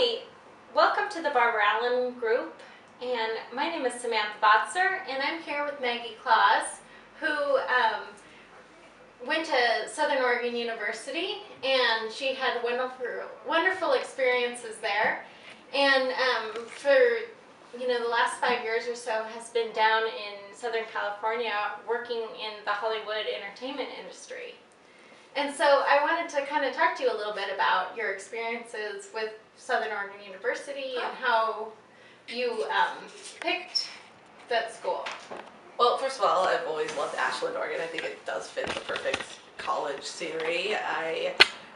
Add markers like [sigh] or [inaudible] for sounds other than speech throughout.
Hi, welcome to the Barbara Allen Group, and my name is Samantha Batzer, and I'm here with Maggie Klaus, who um, went to Southern Oregon University, and she had wonderful, wonderful experiences there, and um, for you know the last five years or so has been down in Southern California working in the Hollywood entertainment industry. And so I wanted to kind of talk to you a little bit about your experiences with Southern Oregon University and how you um, picked that school. Well, first of all, I've always loved Ashland, Oregon. I think it does fit the perfect college scenery. I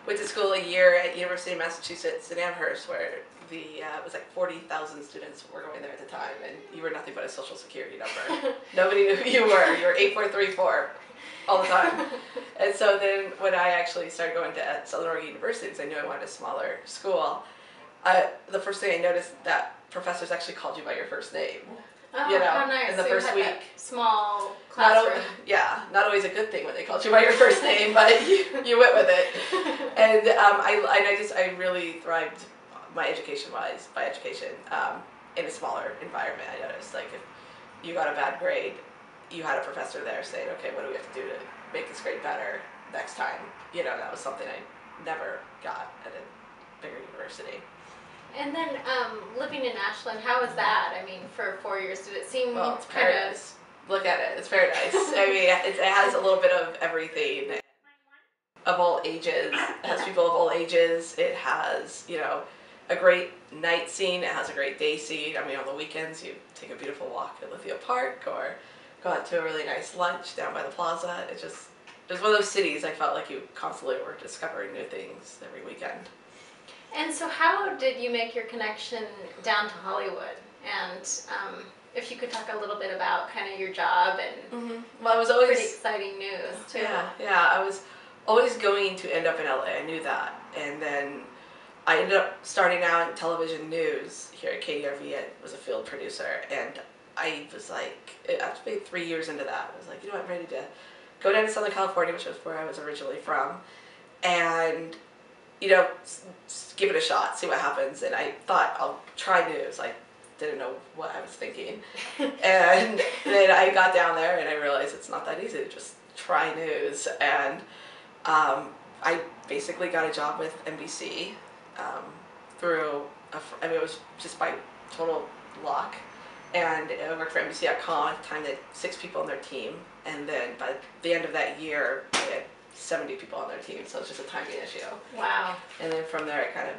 went to school a year at University of Massachusetts in Amherst, where the uh, it was like forty thousand students were going there at the time, and you were nothing but a social security number. [laughs] Nobody knew who you were. You were eight four three four all the time. [laughs] and so then when I actually started going to Southern Oregon University, because I knew I wanted a smaller school, uh, the first thing I noticed that professors actually called you by your first name. Oh, You know, how nice. in the So first week. small Not al- yeah, not always a good thing when they called you by your first name, but [laughs] you, you went with it. And um, I, I just, I really thrived, my education wise, by education, um, in a smaller environment. I noticed, like, if you got a bad grade, you had a professor there saying, okay, what do we have to do to make this grade better next time? You know, that was something I never got at a bigger university. And then um, living in Ashland, how was that? I mean, for four years, did it seem Well, it's kind of paradise. Look at it. It's paradise. I mean, it, it has a little bit of everything of all ages. It has people of all ages. It has, you know, a great night scene. It has a great day scene. I mean, on the weekends, you take a beautiful walk at Lithia Park or go out to a really nice lunch down by the plaza. It just, it was one of those cities I felt like you constantly were discovering new things every weekend. And so, how did you make your connection down to Hollywood? And um, if you could talk a little bit about kind of your job and Mm-hmm. Well, I was always pretty exciting news too. Yeah, yeah. I was always going to end up in LA. I knew that. And then I ended up starting out in television news here at KDRV. I was a field producer. And I was like, actually three years into that, I was like, you know what, I'm ready to go down to Southern California, which was where I was originally from. And, you know, give it a shot, see what happens. And I thought, I'll try news. I didn't know what I was thinking. [laughs] And then I got down there and I realized it's not that easy to just try news. And um, I basically got a job with NBC um, through, a, fr- I mean, it was just by total luck. And I worked for NBC.com at the time, they had six people on their team. And then by the end of that year, they had 70 people on their team, so it's just a timing issue. Wow. And then from there, I kind of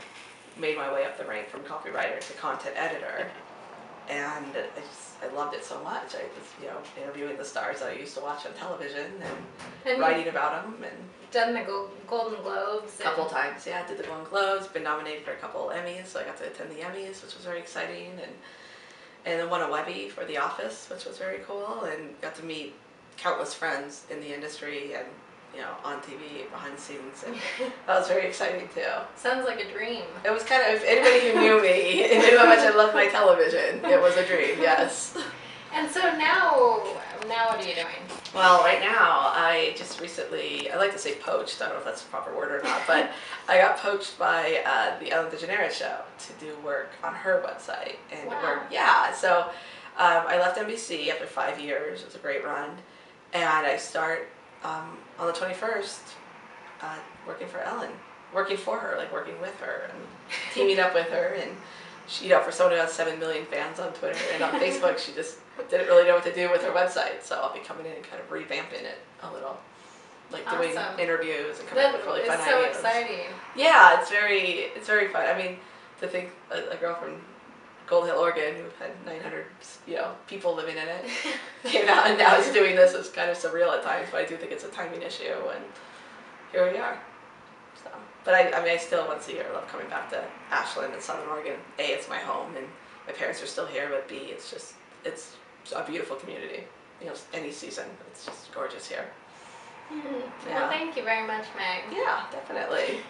made my way up the rank from copywriter to content editor. And I just, I loved it so much. I was, you know, interviewing the stars that I used to watch on television and And writing about them. And done the Golden Globes. a couple times, yeah, did the Golden Globes, been nominated for a couple Emmys, so I got to attend the Emmys, which was very exciting. And and then won a Webby for The Office, which was very cool. And got to meet countless friends in the industry and, you know, on TV, behind the scenes. And [laughs] that was very exciting too. Sounds like a dream. It was kind of, if anybody who knew me and [laughs] knew how much I loved my television, it was a dream, yes. [laughs] And so now, now what are you doing? Well, right now, I just recently, I like to say poached, I don't know if that's the proper word or not, [laughs] but I got poached by uh, the Ellen DeGeneres show to do work on her website. And Wow. work, yeah, so um, I left NBC after five years, it was a great run. And I start um, on the 21st uh, working for Ellen, working for her, like working with her and teaming up with her. And she, you know, for someone who has 7 million fans on Twitter and on Facebook, she just didn't really know what to do with her website. So I'll be coming in and kind of revamping it a little. Like doing Awesome. interviews and coming That up with really fun so ideas. exciting. Yeah, it's very it's very fun. I mean, to think a, a girl from Gold Hill, Oregon, who had 900 you know people living in it, [laughs] came out and now is doing this is kind of surreal at times. But I do think it's a timing issue, and here we are. So, but I, I mean, I still once a year love coming back to Ashland and Southern Oregon. A, it's my home, and my parents are still here. But B, it's just it's a beautiful community. You know, any season, it's just gorgeous here. Mhm. Yeah. Well, thank you very much, Meg. Yeah, definitely.